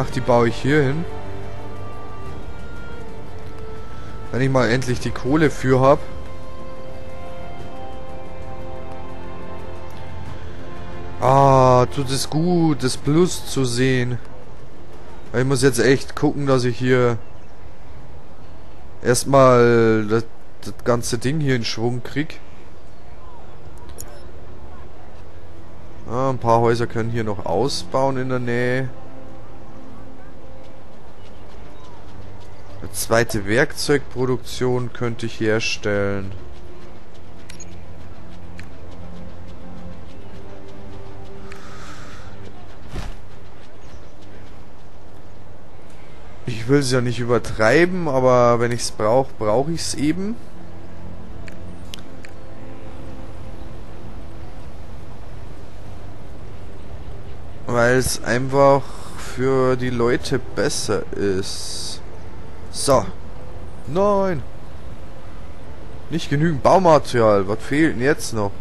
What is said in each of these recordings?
Ach, die baue ich hier hin. Wenn ich mal endlich die Kohle für habe. Ah, tut es gut, das Plus zu sehen. Ich muss jetzt echt gucken, dass ich hier erstmal das, das ganze Ding hier in Schwung krieg. Ah, ein paar Häuser können hier noch ausbauen in der Nähe. Eine zweite Werkzeugproduktion könnte ich herstellen. Ich will es ja nicht übertreiben, aber wenn ich es brauche, brauche ich es eben. Weil es einfach für die Leute besser ist. So. Nein. Nicht genügend Baumaterial. Was fehlt denn jetzt noch?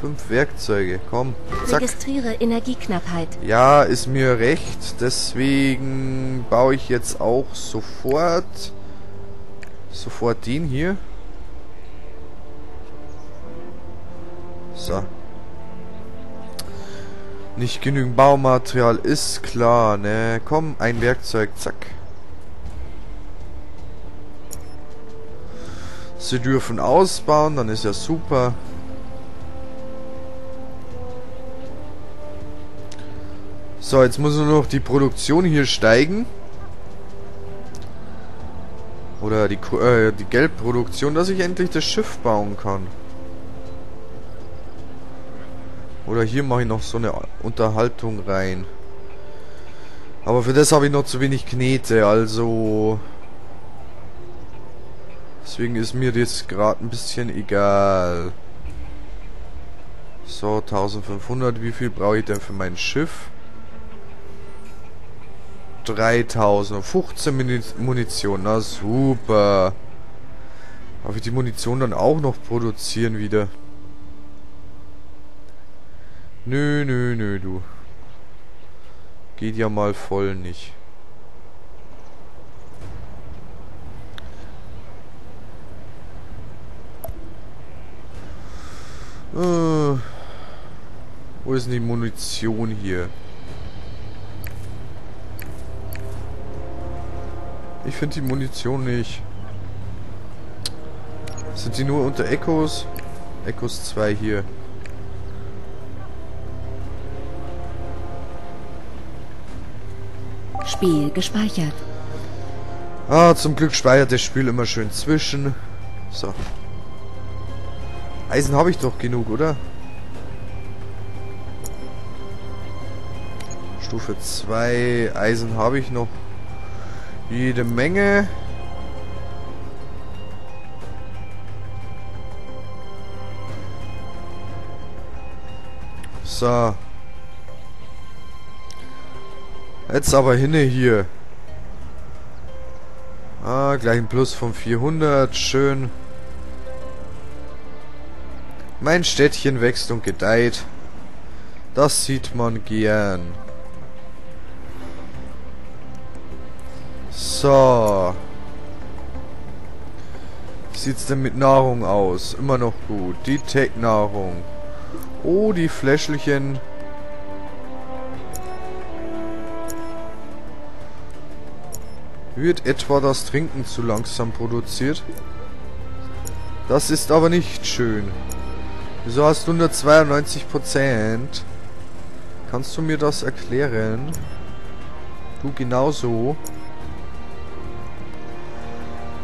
Fünf Werkzeuge, komm. Zack. Registriere Energieknappheit. Ja, ist mir recht. Deswegen baue ich jetzt auch sofort sofort den hier. So. Nicht genügend Baumaterial ist klar, ne? Komm, ein Werkzeug, zack. Sie dürfen ausbauen, dann ist ja super. So, jetzt muss nur noch die Produktion hier steigen. Oder die, äh, die Geldproduktion, dass ich endlich das Schiff bauen kann. Oder hier mache ich noch so eine Unterhaltung rein. Aber für das habe ich noch zu wenig Knete, also... Deswegen ist mir das gerade ein bisschen egal. So, 1500. Wie viel brauche ich denn für mein Schiff? 3000. 15 Munition. Na super. Darf ich die Munition dann auch noch produzieren wieder? Nö, nö, nö, du. Geht ja mal voll nicht. Äh, wo ist denn die Munition hier? Ich finde die Munition nicht. Sind die nur unter Echos? Echos 2 hier. Spiel gespeichert. Ah, zum Glück speichert das Spiel immer schön zwischen. So. Eisen habe ich doch genug, oder? Stufe 2. Eisen habe ich noch jede Menge. So. Jetzt aber hinne hier. Ah, gleich ein Plus von 400. Schön. Mein Städtchen wächst und gedeiht. Das sieht man gern. So. Wie sieht's denn mit Nahrung aus? Immer noch gut. Die Tech-Nahrung. Oh, die Fläschchen. Wird etwa das Trinken zu langsam produziert? Das ist aber nicht schön. Wieso hast du nur 92%? Kannst du mir das erklären? Du genauso.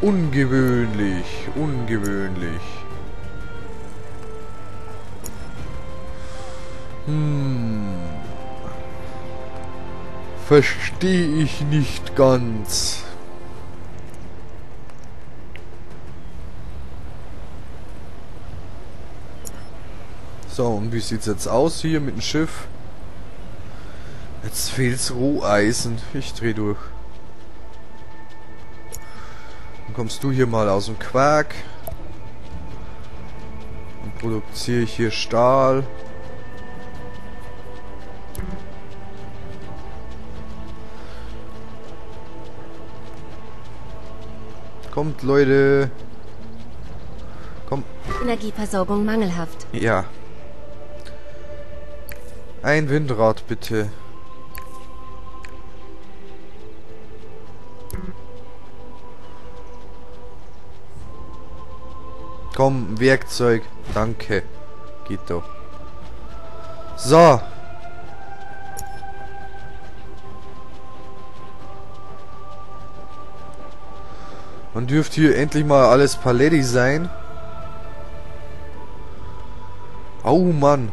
Ungewöhnlich, ungewöhnlich. Hm. Verstehe ich nicht ganz. So, und wie sieht's jetzt aus hier mit dem Schiff? Jetzt fehlt's Ruheisen. Ich dreh durch. Dann kommst du hier mal aus dem Quark. Dann produziere ich hier Stahl. Kommt, Leute. Kommt. Energieversorgung mangelhaft. Ja. Ein Windrad, bitte. Komm, Werkzeug. Danke. Geht doch. So. Man dürfte hier endlich mal alles Paletti sein. Oh Mann.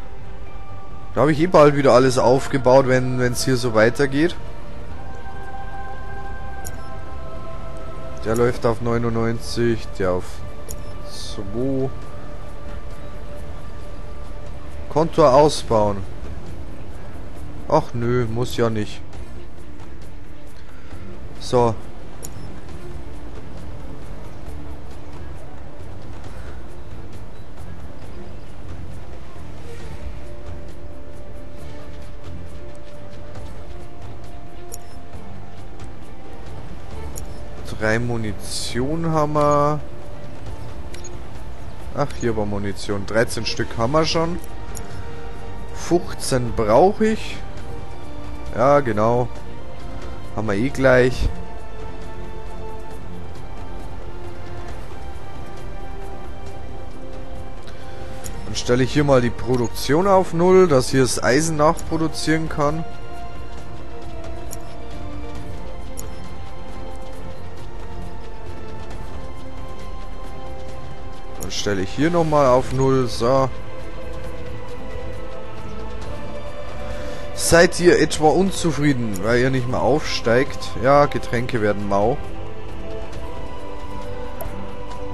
Da habe ich eh bald wieder alles aufgebaut, wenn es hier so weitergeht. Der läuft auf 99, der auf 2. Kontor ausbauen. Ach nö, muss ja nicht. So, Drei Munition haben wir. Ach, hier war Munition. 13 Stück haben wir schon. 15 brauche ich. Ja, genau. Haben wir eh gleich. Dann stelle ich hier mal die Produktion auf Null, dass hier das Eisen nachproduzieren kann. Stelle ich hier nochmal auf 0. So. Seid ihr etwa unzufrieden, weil ihr nicht mehr aufsteigt? Ja, Getränke werden mau.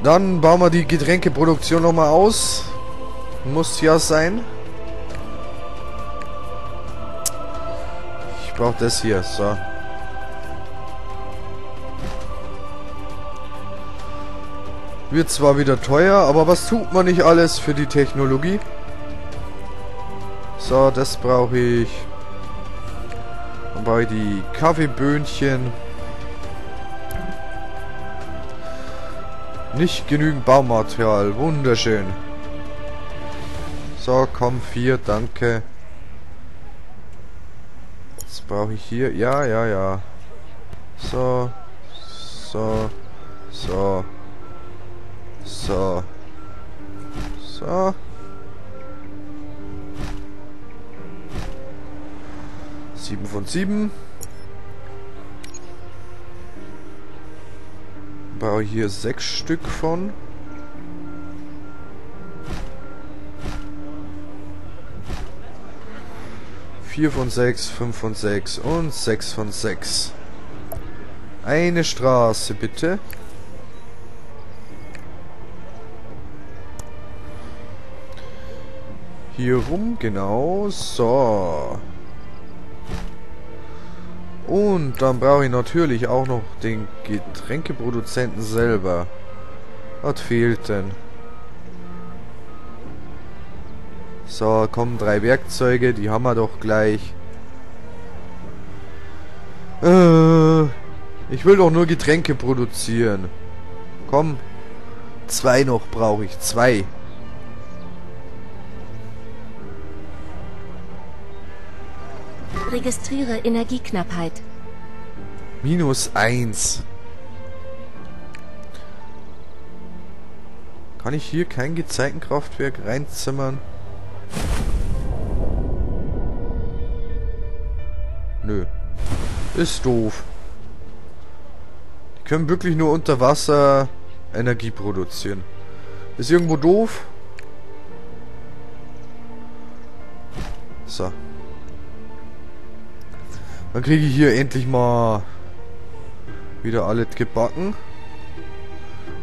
Dann bauen wir die Getränkeproduktion nochmal aus. Muss ja sein. Ich brauche das hier. So. Wird zwar wieder teuer, aber was tut man nicht alles für die Technologie? So, das brauche ich. Dann brauche die Kaffeeböhnchen. Nicht genügend Baumaterial. Wunderschön. So, komm, vier, danke. Das brauche ich hier. Ja, ja, ja. So. So. So. So. So. Sieben von sieben. Baue hier sechs Stück von. Vier von sechs, fünf von sechs und sechs von sechs. Eine Straße, bitte. Hier rum, genau. So. Und dann brauche ich natürlich auch noch den Getränkeproduzenten selber. Was fehlt denn? So, kommen drei Werkzeuge, die haben wir doch gleich. Äh, ich will doch nur Getränke produzieren. Komm, zwei noch brauche ich, zwei. Registriere Energieknappheit. Minus 1. Kann ich hier kein Gezeitenkraftwerk reinzimmern? Nö. Ist doof. Die können wirklich nur unter Wasser Energie produzieren. Ist irgendwo doof? So. Dann kriege ich hier endlich mal wieder alles gebacken.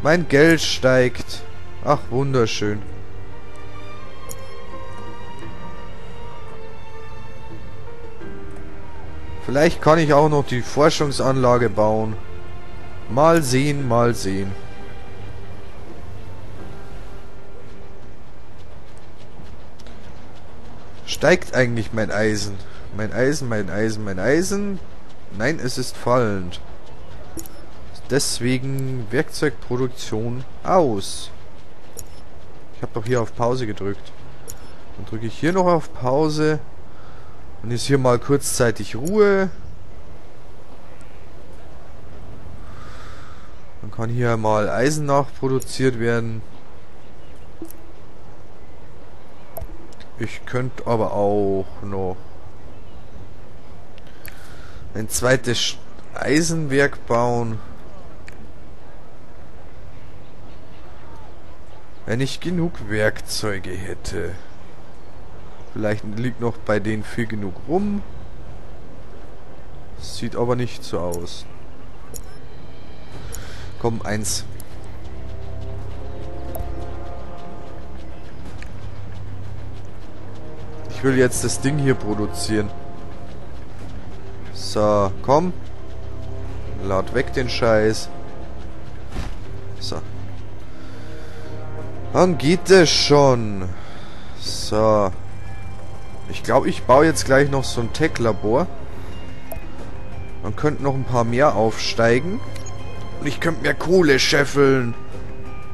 Mein Geld steigt. Ach, wunderschön. Vielleicht kann ich auch noch die Forschungsanlage bauen. Mal sehen, mal sehen. Steigt eigentlich mein Eisen? Mein Eisen, mein Eisen, mein Eisen. Nein, es ist fallend. deswegen Werkzeugproduktion aus. Ich habe doch hier auf Pause gedrückt. Dann drücke ich hier noch auf Pause. Dann ist hier mal kurzzeitig Ruhe. Dann kann hier mal Eisen nachproduziert werden. Ich könnte aber auch noch ein zweites Eisenwerk bauen. Wenn ich genug Werkzeuge hätte. Vielleicht liegt noch bei denen viel genug rum. Sieht aber nicht so aus. Komm, eins. Ich will jetzt das Ding hier produzieren. So, komm. Lad weg den Scheiß. So. Dann geht es schon. So. Ich glaube, ich baue jetzt gleich noch so ein Tech-Labor. Dann könnten noch ein paar mehr aufsteigen. Und ich könnte mehr Kohle scheffeln.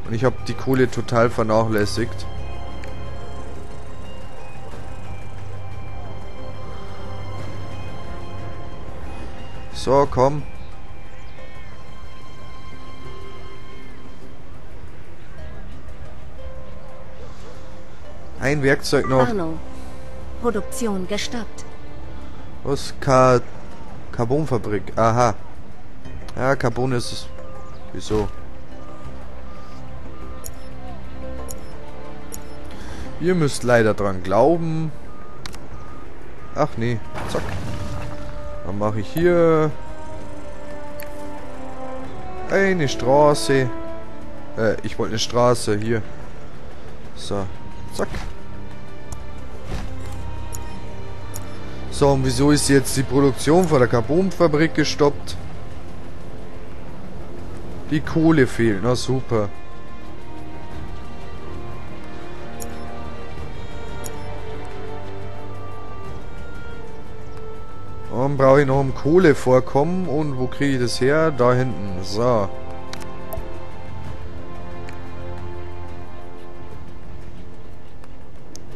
Und ich habe die Kohle total vernachlässigt. So, komm. Ein Werkzeug noch. Warnung. Produktion gestoppt. Was? Ka Carbonfabrik. Aha. Ja, Carbon ist es. Wieso? Ihr müsst leider dran glauben. Ach nee. Zack. Dann mache ich hier eine Straße. Äh, ich wollte eine Straße hier. So, zack. So, und wieso ist jetzt die Produktion von der Carbonfabrik gestoppt? Die Kohle fehlt, na super. Dann brauche ich noch ein Kohlevorkommen. Und wo kriege ich das her? Da hinten. So.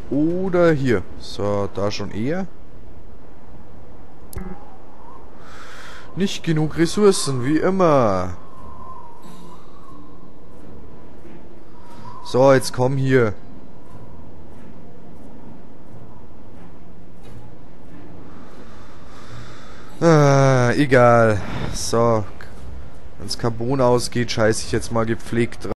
Oder hier. So, da schon eher. Nicht genug Ressourcen, wie immer. So, jetzt komm hier. Ah, egal. So. Wenn's Carbon ausgeht, scheiße ich jetzt mal gepflegt